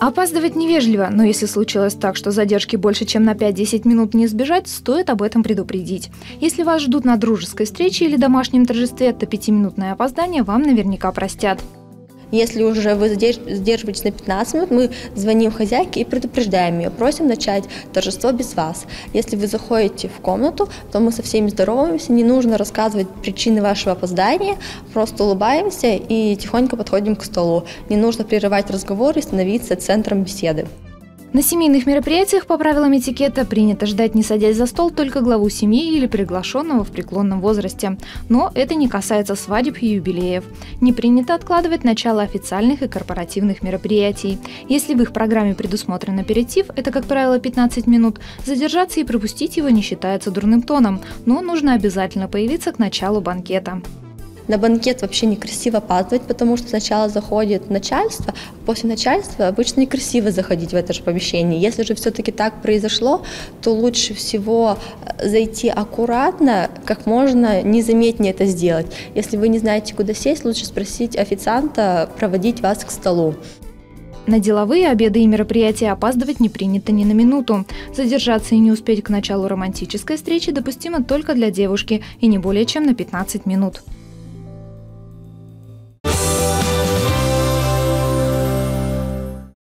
Опаздывать невежливо, но если случилось так, что задержки больше, чем на 5-10 минут не избежать, стоит об этом предупредить. Если вас ждут на дружеской встрече или домашнем торжестве, то пятиминутное опоздание вам наверняка простят. Если уже вы задерживаетесь на 15 минут, мы звоним хозяйке и предупреждаем ее, просим начать торжество без вас. Если вы заходите в комнату, то мы со всеми здороваемся, не нужно рассказывать причины вашего опоздания, просто улыбаемся и тихонько подходим к столу. Не нужно прерывать разговор и становиться центром беседы. На семейных мероприятиях по правилам этикета принято ждать, не садясь за стол, только главу семьи или приглашенного в преклонном возрасте. Но это не касается свадеб и юбилеев. Не принято откладывать начало официальных и корпоративных мероприятий. Если в их программе предусмотрен аперитив, это, как правило, 15 минут, задержаться и пропустить его не считается дурным тоном, но нужно обязательно появиться к началу банкета. На банкет вообще некрасиво опаздывать, потому что сначала заходит начальство, а после начальства обычно некрасиво заходить в это же помещение. Если же все-таки так произошло, то лучше всего э, зайти аккуратно, как можно незаметнее это сделать. Если вы не знаете, куда сесть, лучше спросить официанта проводить вас к столу. На деловые обеды и мероприятия опаздывать не принято ни на минуту. Задержаться и не успеть к началу романтической встречи допустимо только для девушки и не более чем на 15 минут.